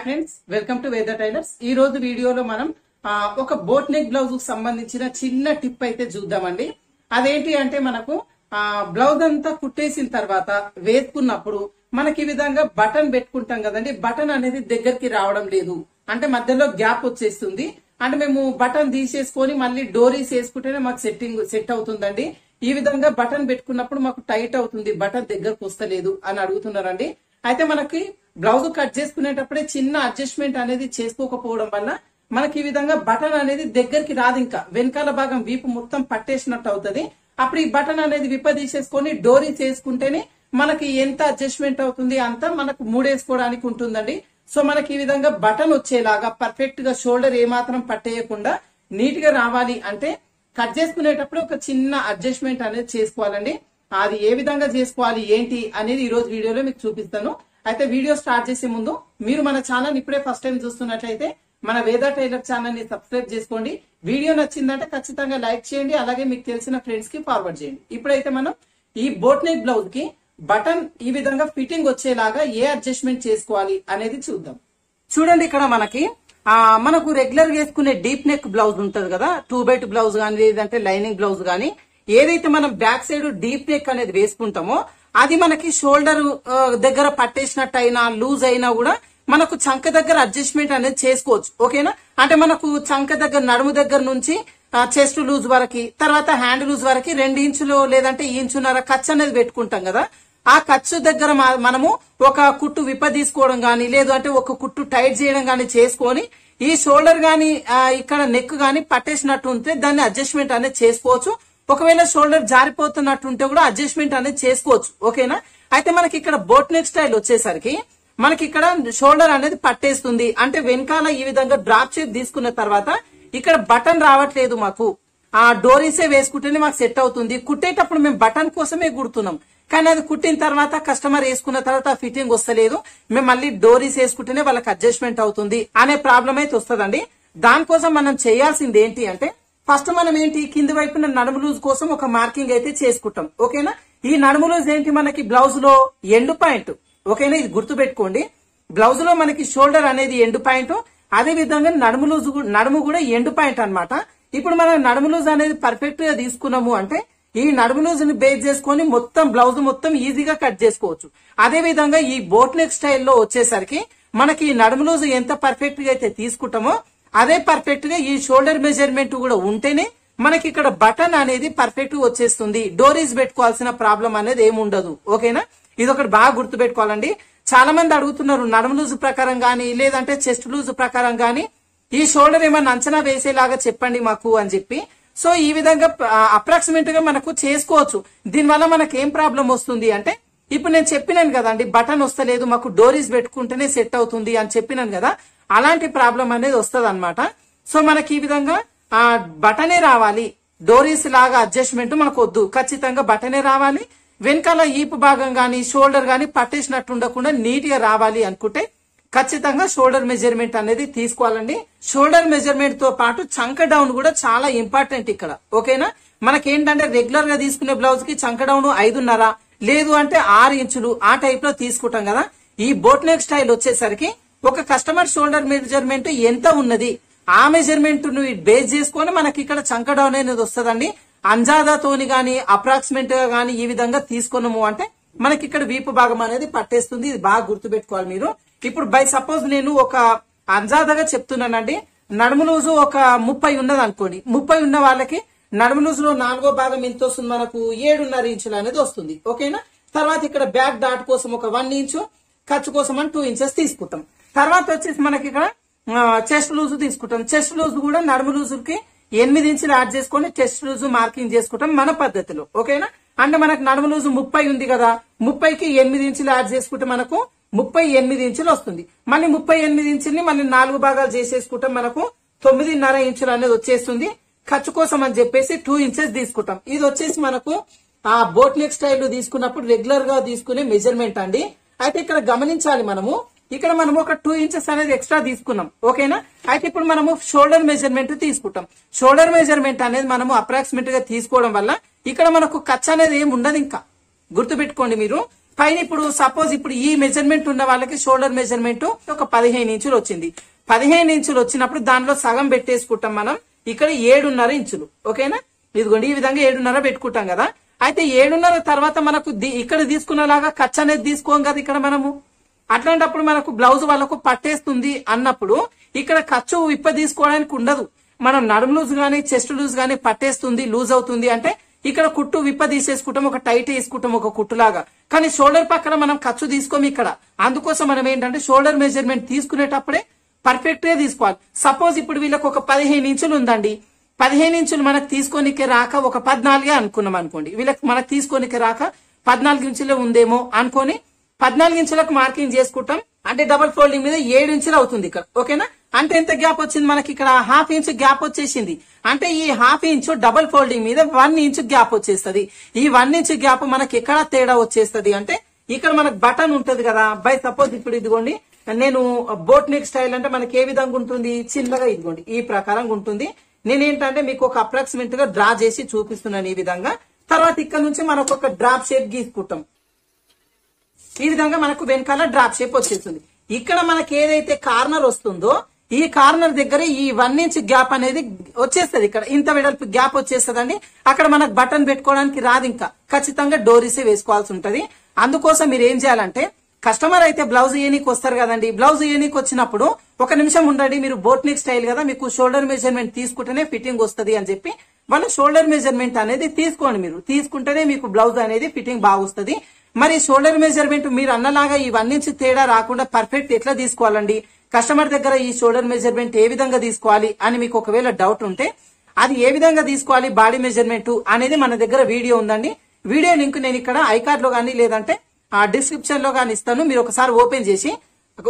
Hi friends welcome to Veda tailors ఈ రోజు వీడియోలో మనం ఒక బోట్ నెక్ బ్లౌజ్కు సంబంధించిన చిన్న టిప్ అయితే చూద్దామండి. అదేంటి అంటే మనకు ఆ బ్లౌజ్ అంతా కుట్టేసిన తర్వాత వేసుకున్నప్పుడు మనకి ఈ విధంగా బటన్ పెట్టుకుంటాం కదండి. బటన్ అనేది దగ్గరికి రావడం లేదు. అంటే మధ్యలో గ్యాప్ వచ్చేస్తుంది. అంటే మేము బటన్ తీసేసుకొని మళ్ళీ డోరీస్ వేసుకుంటేనే మాకు సెట్టింగ్ సెట్ అవుతుందండి. ఈ విధంగా బటన్ పెట్టుకున్నప్పుడు మాకు టైట్ అవుతుంది. బటన్ దగ్గరకు వస్తలేదు అని అడుగుతున్నారండి. అయితే మనకి బ్లౌజ్ కట్ చేసుకునేటప్పుడే చిన్న అడ్జస్ట్మెంట్ అనేది చేసుకోకపోవడం వల్ల మనకి ఈ విధంగా బటన్ అనేది దగ్గరికి రాదు ఇంకా. వెనకాల భాగం వీపు మొత్తం పట్టేసినట్టు అవుతుంది. అప్పుడు ఈ బటన్ అనేది విప్పదీసేసుకొని డోరీ చేసుకుంటేనే మనకి ఎంత అడ్జస్ట్మెంట్ అవుతుంది అంత మనకు మూడేసుకోవడానికి ఉంటుందండి. సో మనకి ఈ విధంగా బటన్ వచ్చేలాగా పర్ఫెక్ట్గా షోల్డర్ ఏమాత్రం పట్టేయకుండా నీట్గా రావాలి అంటే కట్ చేసుకునేటప్పుడు ఒక చిన్న అడ్జస్ట్మెంట్ అనేది చేసుకోవాలండి. అది ఏ విధంగా చేసుకోవాలి ఏంటి అనేది ఈ రోజు వీడియోలో మీకు చూపిస్తాను. అయితే వీడియో స్టార్ట్ చేసే ముందు మీరు మన ఛానల్ ఇప్పుడే ఫస్ట్ టైం చూస్తున్నట్లయితే మన వేద టైలర్ ఛానల్ని సబ్స్క్రైబ్ చేసుకోండి. వీడియో నచ్చిందంటే ఖచ్చితంగా లైక్ చేయండి అలాగే మీకు తెలిసిన ఫ్రెండ్స్కి ఫార్వర్డ్ చేయండి. ఇప్పుడైతే మనం ఈ బోట్ నెక్ బ్లౌజ్కి బటన్ ఈ విధంగా ఫిట్టింగ్ వచ్చేలాగా ఏ అడ్జస్ట్మెంట్ చేసుకోవాలి అనేది చూద్దాం. చూడండి ఇక్కడ మనకి మనకు రెగ్యులర్ వేసుకునే డీప్ నెక్ బ్లౌజ్ ఉంటది కదా టూ బై టూ బ్లౌజ్ కానీ లేదంటే లైనింగ్ బ్లౌజ్ కానీ ఏదైతే మనం బ్యాక్ సైడ్ డీప్ నెక్ అనేది వేసుకుంటామో అది మనకి షోల్డర్ దగ్గర పట్టేసినట్టు అయినా లూజ్ అయినా కూడా మనకు చంక దగ్గర అడ్జస్ట్మెంట్ అనేది చేసుకోవచ్చు. ఓకేనా? అంటే మనకు చంక దగ్గర నడుము దగ్గర నుంచి చెస్ట్ లూజ్ వరకు తర్వాత హ్యాండ్ లూజ్ వరకు రెండు ఇంచులు లేదంటే ఇంచున్నర ఖర్చు అనేది పెట్టుకుంటాం కదా. ఆ ఖర్చు దగ్గర మనము ఒక కుట్టు విప్ప తీసుకోవడం గానీ లేదు అంటే ఒక కుట్టు టైట్ చేయడం కానీ చేసుకొని ఈ షోల్డర్ గాని ఇక్కడ నెక్ గాని పట్టేసినట్టు ఉంటే దాన్ని అడ్జస్ట్మెంట్ అనేది చేసుకోవచ్చు. ఒకవేళ షోల్డర్ జారిపోతున్నట్టు ఉంటే కూడా అడ్జస్ట్మెంట్ అనేది చేసుకోవచ్చు. ఓకేనా? అయితే మనకి ఇక్కడ బోట్ నెక్ స్టైల్ వచ్చేసరికి మనకి ఇక్కడ షోల్డర్ అనేది పట్టేస్తుంది. అంటే వెనకాల ఈ విధంగా డ్రాప్ చేసి తీసుకున్న తర్వాత ఇక్కడ బటన్ రావట్లేదు మాకు. ఆ డోరీసే వేసుకుంటేనే మాకు సెట్ అవుతుంది. కుట్టేటప్పుడు మేము బటన్ కోసమే కుడుతున్నాం. కానీ అది కుట్టిన తర్వాత కస్టమర్ వేసుకున్న తర్వాత ఫిట్టింగ్ వస్తలేదు. మేము మళ్ళీ డోరీస్ వేసుకుంటేనే వాళ్ళకి అడ్జస్ట్మెంట్ అవుతుంది అనే ప్రాబ్లం అయితే వస్తుందండి. దానికోసం మనం చేయాల్సింది ఏంటి అంటే ఫస్ట్ మనం ఏంటి కింది వైపున నడుము లూజ్ కోసం ఒక మార్కింగ్ అయితే చేసుకుంటాం. ఓకేనా? ఈ నడుము లూజ్ ఏంటి మనకి బ్లౌజ్లో ఎండు పాయింట్. ఓకేనా? ఇది గుర్తు పెట్టుకోండి బ్లౌజ్లో మనకి షోల్డర్ అనేది ఎండు పాయింట్. అదే విధంగా నడుము లూజ్ నడుము కూడా ఎండు పాయింట్ అన్నమాట. ఇప్పుడు మనం నడుము లూజ్ అనేది పర్ఫెక్ట్గా తీసుకున్నాము అంటే ఈ నడుము లూజ్ని బేస్ చేసుకొని మొత్తం బ్లౌజ్ మొత్తం ఈజీగా కట్ చేసుకోవచ్చు. అదే విధంగా ఈ బోట్ నెక్ స్టైల్లో వచ్చేసరికి మనకి ఈ నడుము లూజ్ ఎంత పర్ఫెక్ట్గా అయితే తీసుకుంటామో అదే పర్ఫెక్ట్గా ఈ షోల్డర్ మెజర్మెంట్ కూడా ఉంటేనే మనకి ఇక్కడ బటన్ అనేది పర్ఫెక్ట్ వచ్చేస్తుంది. డోరీస్ పెట్టుకోవాల్సిన ప్రాబ్లం అనేది ఏముండదు ఓకేనా ఇది ఒకటి బాగా గుర్తు పెట్టుకోవాలండి చాలా మంది అడుగుతున్నారు నడుము లూజ్ ప్రకారం గానీ లేదంటే చెస్ట్ లూజ్ ప్రకారం గానీ ఈ షోల్డర్ ఏమన్నా అంచనా వేసేలాగా చెప్పండి మాకు అని చెప్పి. సో ఈ విధంగా అప్రాక్సిమేట్గా మనకు చేసుకోవచ్చు. దీనివల్ల మనకి ఏం ప్రాబ్లం వస్తుంది అంటే ఇప్పుడు నేను చెప్పినాను కదండి బటన్ వస్తలేదు మాకు డోరీస్ పెట్టుకుంటేనే సెట్ అవుతుంది అని చెప్పినాను కదా. అలాంటి ప్రాబ్లం అనేది వస్తుంది అనమాట సో మనకి ఈ విధంగా ఆ బటనే రావాలి. డోరీస్ లాగా అడ్జస్ట్మెంట్ మనకు వద్దు ఖచ్చితంగా బటనే రావాలి. వెనకాల ఈపు భాగం కానీ షోల్డర్ కానీ పట్టేసినట్టు ఉండకుండా నీట్గా రావాలి అనుకుంటే ఖచ్చితంగా షోల్డర్ మెజర్మెంట్ అనేది తీసుకోవాలండి. షోల్డర్ మెజర్మెంట్తో పాటు చంక డౌన్ కూడా చాలా ఇంపార్టెంట్ ఇక్కడ. ఓకేనా? మనకేంటంటే రెగ్యులర్గా తీసుకునే బ్లౌజ్కి చంక డౌన్ ఐదున్నర లేదు అంటే ఆరు ఇంచులు ఆ టైప్లో తీసుకుంటాం కదా. ఈ బోట్ నెక్ స్టైల్ వచ్చేసరికి ఒక కస్టమర్ షోల్డర్ మెజర్మెంట్ ఎంత ఉన్నది? ఆ మెజర్మెంట్ను బేస్ చేసుకొని మనకి ఇక్కడ చంక డౌన్ అనేది వస్తుందండి. అంజాదాతోని గాని అప్రాక్సిమేట్గా గాని ఈ విధంగా తీసుకున్నాము అంటే మనకి ఇక్కడ వీపు భాగం అనేది పట్టేస్తుంది. ఇది బాగా గుర్తుపెట్టుకోవాలి మీరు. ఇప్పుడు బై సపోజ్ నేను ఒక అంజాదాగా చెప్తున్నానండి. నడుము లూజు ఒక ముప్పై ఉన్నది అనుకోండి. ముప్పై ఉన్న వాళ్ళకి నడుము లూజు లో నాలుగో భాగం ఎంత వస్తుంది? మనకు ఏడున్నర ఇంచులు అనేది వస్తుంది. ఓకేనా? తర్వాత ఇక్కడ బ్యాక్ డాట్ కోసం ఒక వన్ ఇంచు ఖర్చు కోసం అని టూ ఇంచెస్ తీసుకుంటాం. తర్వాత వచ్చేసి మనకి ఇక్కడ చెస్ట్ లూజ్ తీసుకుంటాం. చెస్ట్ లూజ్ కూడా నడుము లూజుకి ఎనిమిది ఇంచులు యాడ్ చేసుకొని చెస్ట్ లూజ్ మార్కింగ్ చేసుకుంటాం మన పద్ధతిలో. ఓకేనా? అంటే మనకు నడుము లూజు ముప్పై ఉంది కదా ముప్పైకి ఎనిమిది ఇంచులు యాడ్ చేసుకుంటే మనకు ముప్పై ఎనిమిది ఇంచులు వస్తుంది. మళ్ళీ ముప్పై ఎనిమిది ఇంచుల్ని మళ్ళీ నాలుగు భాగాలు చేసేసుకుంటాం మనకు తొమ్మిదిన్నర ఇంచులు అనేది వచ్చేస్తుంది. ఖర్చు కోసం అని చెప్పేసి టూ ఇంచెస్ తీసుకుంటాం. ఇది వచ్చేసి మనకు ఆ బోట్ నెక్ స్టైల్ తీసుకున్నప్పుడు రెగ్యులర్గా తీసుకునే మెజర్మెంట్ అండి. అయితే ఇక్కడ గమనించాలి మనము ఇక్కడ మనం ఒక టూ ఇంచెస్ అనేది ఎక్స్ట్రా తీసుకున్నాం. ఓకేనా? అయితే ఇప్పుడు మనము షోల్డర్ మెజర్మెంట్ తీసుకుంటాం. షోల్డర్ మెజర్మెంట్ అనేది మనము అప్రాక్సిమేట్గా తీసుకోవడం వల్ల ఇక్కడ మనకు ఖర్చు అనేది ఏమి ఉండదు ఇంకా. గుర్తుపెట్టుకోండి మీరు. పైన ఇప్పుడు సపోజ్ ఇప్పుడు ఈ మెజర్మెంట్ ఉన్న వాళ్ళకి షోల్డర్ మెజర్మెంట్ ఒక పదిహేను ఇంచులు వచ్చింది. పదిహేను ఇంచులు వచ్చినప్పుడు దానిలో సగం పెట్టేసుకుంటాం మనం. ఇక్కడ ఏడున్నర ఇంచులు. ఓకేనా? ఇదిగోండి ఈ విధంగా ఏడున్నర పెట్టుకుంటాం కదా. అయితే ఏడున్నర తర్వాత మనకు ఇక్కడ తీసుకున్నలాగా ఖర్చు అనేది తీసుకోం కదా ఇక్కడ మనము. అట్లాంటప్పుడు మనకు బ్లౌజ్ వాళ్ళకు పట్టేస్తుంది అన్నప్పుడు ఇక్కడ ఖర్చు విప్ప తీసుకోవడానికి ఉండదు. మనం నడుము లూజ్ గానీ చెస్ట్ లూజ్ గానీ పట్టేస్తుంది లూజ్ అవుతుంది అంటే ఇక్కడ కుట్టు విప్ప తీసేసుకుంటాం ఒక టైట్ వేసుకుంటాం ఒక కుట్టులాగా. కానీ షోల్డర్ పక్కన మనం ఖర్చు తీసుకోము ఇక్కడ. అందుకోసం మనం ఏంటంటే షోల్డర్ మెజర్మెంట్ తీసుకునేటప్పుడే పర్ఫెక్ట్గా తీసుకోవాలి. సపోజ్ ఇప్పుడు వీళ్ళకి ఒక పదిహేను ఇంచులు ఉందండి. పదిహేను ఇంచులు మనకు తీసుకోనికే రాక ఒక పద్నాలుగే అనుకున్నాం అనుకోండి. వీళ్ళకి మనకు తీసుకోనికే రాక పద్నాలుగు ఇంచులే ఉందేమో అనుకొని పద్నాలుగు ఇంచులకు మార్కింగ్ చేసుకుంటాం. అంటే డబుల్ ఫోల్డింగ్ మీద ఏడు ఇంచులు అవుతుంది ఇక్కడ. ఓకేనా? అంటే ఎంత గ్యాప్ వచ్చింది మనకి ఇక్కడ? హాఫ్ ఇంచ్ గ్యాప్ వచ్చేసింది. అంటే ఈ హాఫ్ ఇంచ్ డబుల్ ఫోల్డింగ్ మీద వన్ ఇంచ్ గ్యాప్ వచ్చేస్తది. ఈ వన్ ఇంచ్ గ్యాప్ మనకి ఎక్కడ తేడా వచ్చేస్తది అంటే ఇక్కడ మనకు బటన్ ఉంటది కదా? బై సపోజ్ ఇప్పుడు ఇదిగోండి నేను బోట్ నెక్ స్టైల్ అంటే మనకి ఏ విధంగా ఉంటుంది? చిన్నగా ఇదిగోండి ఈ ప్రకారంగా ఉంటుంది. నేనేంటంటే మీకు ఒక అప్రాక్సిమేట్గా డ్రా చేసి చూపిస్తున్నాను ఈ విధంగా. తర్వాత ఇక్కడ నుంచి మనకు ఒక డ్రాప్ షేప్ గీసుకుంటాం. ఈ విధంగా మనకు వెనకాల డ్రాప్ షేప్ వచ్చేస్తుంది. ఇక్కడ మనకి ఏదైతే కార్నర్ వస్తుందో ఈ కార్నర్ దగ్గర ఈ వన్ ఇంచ్ గ్యాప్ అనేది వచ్చేస్తుంది. ఇక్కడ ఇంత వెడల్పు గ్యాప్ వచ్చేస్తుందండి. అక్కడ మనకు బటన్ పెట్టుకోవడానికి రాదు ఇంకా. ఖచ్చితంగా డోరీసే వేసుకోవాల్సి ఉంటది. అందుకోసం మీరు ఏం చేయాలంటే కస్టమర్ అయితే బ్లౌజ్ ఏనికి వస్తారు కదండి. బ్లౌజ్ ఏనికి వచ్చినప్పుడు ఒక నిమిషం ఉండండి మీరు బోట్ నెక్ స్టైల్ కదా మీకు షోల్డర్ మెజర్మెంట్ తీసుకుంటేనే ఫిట్టింగ్ వస్తది అని చెప్పి వాళ్ళ షోల్డర్ మెజర్మెంట్ అనేది తీసుకోండి మీరు. తీసుకుంటేనే మీకు బ్లౌజ్ అనేది ఫిట్టింగ్ బాగా వస్తుంది. మరి షోల్డర్ మెజర్మెంట్ మీరు అన్నలాగా ఇవన్నీ తేడా రాకుండా పర్ఫెక్ట్ ఎట్లా తీసుకోవాలండి? కస్టమర్ దగ్గర ఈ షోల్డర్ మెజర్మెంట్ ఏ విధంగా తీసుకోవాలి అని మీకు ఒకవేళ డౌట్ ఉంటే అది ఏ విధంగా తీసుకోవాలి బాడీ మెజర్మెంట్ అనేది మన దగ్గర వీడియో ఉందండి. వీడియో లింక్ నేను ఇక్కడ ఐకార్డ్లో కానీ లేదంటే ఆ డిస్క్రిప్షన్లో కానీ ఇస్తాను. మీరు ఒకసారి ఓపెన్ చేసి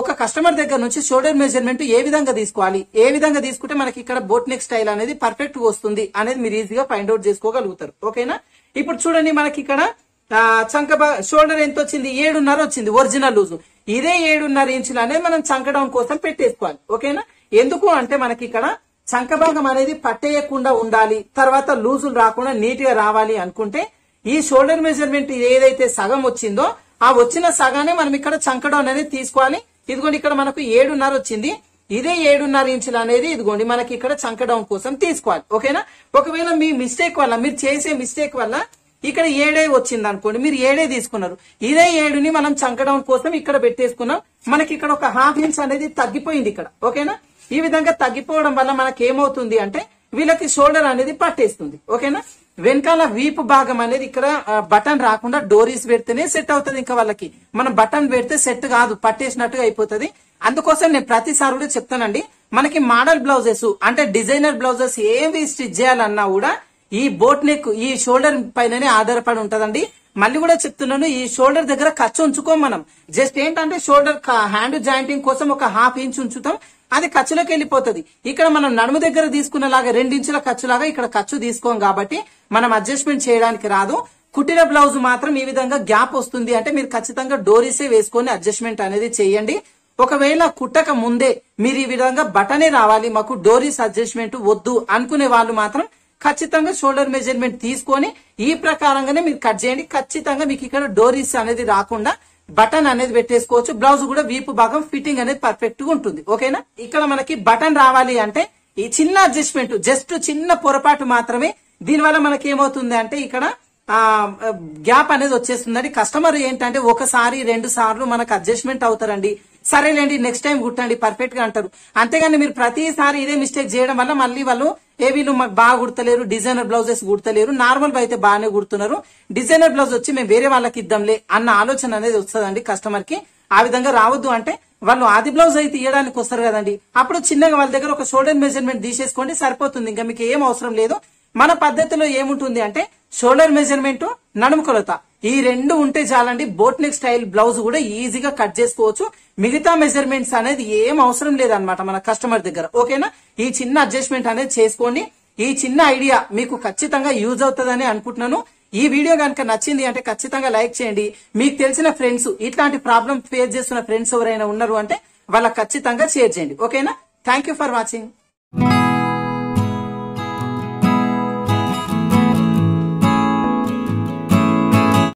ఒక కస్టమర్ దగ్గర నుంచి షోల్డర్ మెజర్మెంట్ ఏ విధంగా తీసుకోవాలి ఏ విధంగా తీసుకుంటే మనకి ఇక్కడ బోట్ నెక్ స్టైల్ అనేది పర్ఫెక్ట్ వస్తుంది అనేది మీరు ఈజీగా ఫైండ్ అవుట్ చేసుకోగలుగుతారు. ఓకేనా? ఇప్పుడు చూడండి మనకి ఇక్కడ చంక షోల్డర్ ఎంత వచ్చింది ఏడున్నర వచ్చింది ఒరిజినల్ లూజు. ఇదే ఏడున్నర ఇంచులు అనేది మనం చంక డౌన్ కోసం పెట్టేసుకోవాలి. ఓకేనా? ఎందుకు అంటే మనకి ఇక్కడ చంక భాగం అనేది పట్టేయకుండా ఉండాలి తర్వాత లూజులు రాకుండా నీట్గా రావాలి అనుకుంటే ఈ షోల్డర్ మెజర్మెంట్ ఏదైతే సగం వచ్చిందో ఆ వచ్చిన సగానే మనం ఇక్కడ చంక డౌన్ అనేది తీసుకోవాలి. ఇదిగోండి ఇక్కడ మనకు ఏడున్నర వచ్చింది ఇదే ఏడున్నర ఇంచులు అనేది ఇదిగోండి మనకి ఇక్కడ చంక డౌన్ కోసం తీసుకోవాలి. ఓకేనా? ఒకవేళ మీ మిస్టేక్ వల్ల మీరు చేసే మిస్టేక్ వల్ల ఇక్కడ ఏడే వచ్చింది అనుకోండి మీరు ఏడే తీసుకున్నారు. ఇదే ఏడుని మనం చంకడం కోసం ఇక్కడ పెట్టేసుకున్నాం. మనకి ఇక్కడ ఒక హాఫ్ ఇంచ్ అనేది తగ్గిపోయింది ఇక్కడ. ఓకేనా? ఈ విధంగా తగ్గిపోవడం వల్ల మనకి ఏమవుతుంది అంటే వీళ్ళకి షోల్డర్ అనేది పట్టేస్తుంది. ఓకేనా? వెనకాల వీపు భాగం అనేది ఇక్కడ బటన్ రాకుండా డోరీస్ పెడితేనే సెట్ అవుతుంది ఇంకా వాళ్ళకి. మనం బటన్ పెడితే సెట్ కాదు పట్టేసినట్టుగా అయిపోతుంది. అందుకోసం నేను ప్రతిసారి కూడా చెప్తానండి మనకి మోడల్ బ్లౌజెస్ అంటే డిజైనర్ బ్లౌజెస్ ఏవి స్టిచ్ చేయాలన్నా కూడా ఈ బోట్ నెక్ ఈ షోల్డర్ పైననే ఆధారపడి ఉంటదండి. మళ్ళీ కూడా చెప్తున్నాను ఈ షోల్డర్ దగ్గర ఖర్చు ఉంచుకోం మనం. జస్ట్ ఏంటంటే షోల్డర్ హ్యాండ్ జాయింటింగ్ కోసం ఒక హాఫ్ ఇంచ్ ఉంచుతాం అది ఖర్చులోకి వెళ్ళిపోతుంది. ఇక్కడ మనం నడుము దగ్గర తీసుకున్నలాగా రెండించుల ఖర్చులాగా ఇక్కడ ఖర్చు తీసుకోం కాబట్టి మనం అడ్జస్ట్మెంట్ చేయడానికి రాదు. కుట్టిన బ్లౌజ్ మాత్రం ఈ విధంగా గ్యాప్ వస్తుంది అంటే మీరు ఖచ్చితంగా డోరీసే వేసుకొని అడ్జస్ట్మెంట్ అనేది చేయండి. ఒకవేళ కుట్టక ముందే మీరు ఈ విధంగా బటనే రావాలి మాకు డోరీస్ అడ్జస్ట్మెంట్ వద్దు అనుకునే వాళ్ళు మాత్రం ఖచ్చితంగా షోల్డర్ మెజర్మెంట్ తీసుకొని ఈ ప్రకారంగానే మీరు కట్ చేయండి. ఖచ్చితంగా మీకు ఇక్కడ డోరీస్ అనేది రాకుండా బటన్ అనేది పెట్టేసుకోవచ్చు. బ్లౌజ్ కూడా వీపు భాగం ఫిట్టింగ్ అనేది పర్ఫెక్ట్గా ఉంటుంది. ఓకేనా? ఇక్కడ మనకి బటన్ రావాలి అంటే ఈ చిన్న అడ్జస్ట్మెంట్ జస్ట్ చిన్న పొరపాటు మాత్రమే. దీనివల్ల మనకి ఏమవుతుంది అంటే ఇక్కడ గ్యాప్ అనేది వచ్చేస్తుందండి. కస్టమర్ ఏంటంటే ఒకసారి రెండు సార్లు మనకు అడ్జస్ట్మెంట్ అవుతారండి. సరేలేండి నెక్స్ట్ టైం కుట్టండి పర్ఫెక్ట్గా అంటారు. అంతేగాని మీరు ప్రతిసారి ఇదే మిస్టేక్ చేయడం వల్ల మళ్ళీ వాళ్ళు ఏ వీళ్ళు మాకు బాగా కుడతలేరు డిజైనర్ బ్లౌజెస్ కుడతలేరు నార్మల్ అయితే బాగానే కుడుతున్నారు డిజైనర్ బ్లౌజ్ వచ్చి మేము వేరే వాళ్ళకి ఇద్దాంలే అన్న ఆలోచన అనేది వస్తుందండి కస్టమర్కి. ఆ విధంగా రావద్దు అంటే వాళ్ళు ఆది బ్లౌజ్ అయితే ఇవ్వడానికి వస్తారు కదండి. అప్పుడు చిన్నగా వాళ్ళ దగ్గర ఒక షోల్డర్ మెజర్మెంట్ తీసేసుకోండి సరిపోతుంది. ఇంకా మీకు ఏం అవసరం లేదు. మన పద్ధతిలో ఏముంటుంది అంటే షోల్డర్ మెజర్మెంట్ నడుము కొలత. ఈ రెండు ఉంటే చాలండి. బోట్ నెక్ స్టైల్ బ్లౌజ్ కూడా ఈజీగా కట్ చేసుకోవచ్చు. మిగతా మెజర్మెంట్స్ అనేది ఏం అవసరం లేదనమాట మన కస్టమర్ దగ్గర. ఓకేనా? ఈ చిన్న అడ్జస్ట్మెంట్ అనేది చేసుకోండి. ఈ చిన్న ఐడియా మీకు ఖచ్చితంగా యూజ్ అవుతుందని అనుకుంటున్నాను. ఈ వీడియో కనుక నచ్చింది అంటే ఖచ్చితంగా లైక్ చేయండి. మీకు తెలిసిన ఫ్రెండ్స్ ఇట్లాంటి ప్రాబ్లం ఫేస్ చేస్తున్న ఫ్రెండ్స్ ఎవరైనా ఉన్నారు అంటే వాళ్ళకి ఖచ్చితంగా షేర్ చేయండి. ఓకేనా? Thank for watching